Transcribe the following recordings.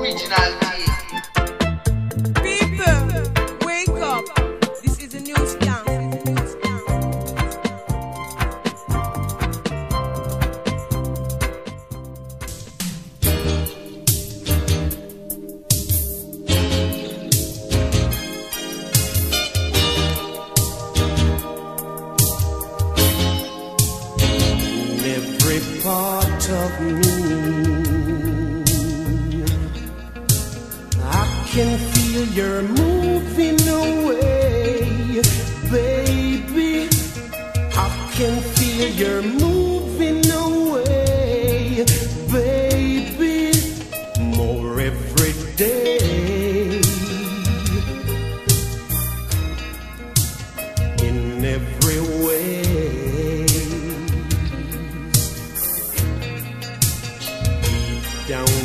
original beat. can feel you're moving away, baby. I can feel you're moving away.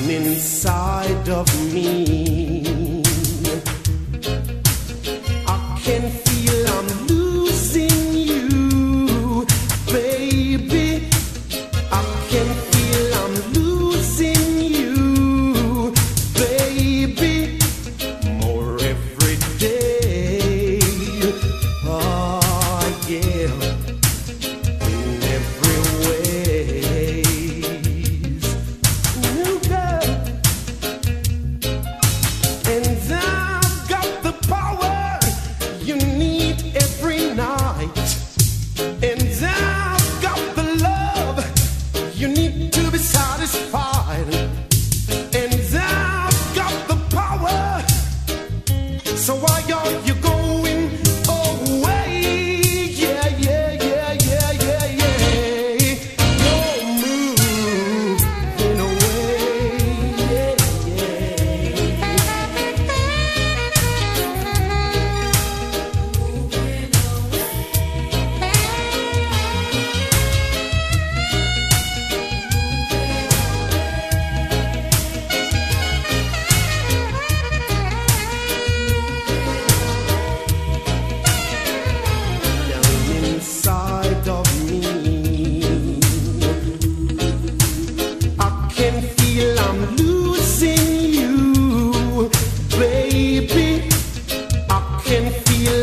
inside of me.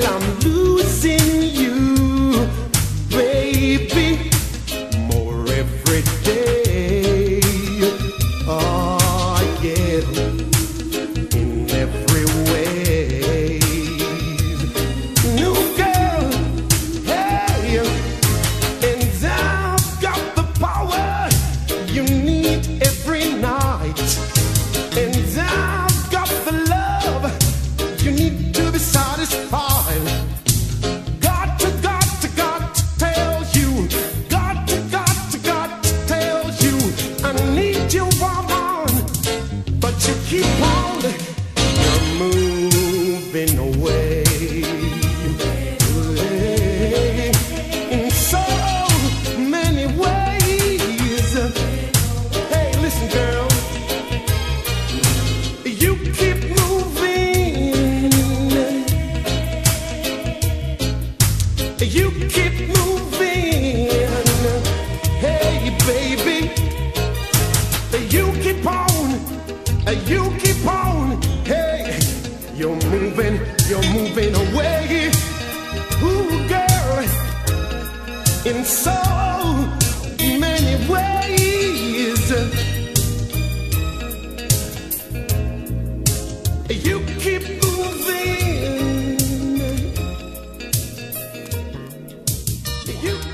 I'm losing. so many ways. You keep moving. You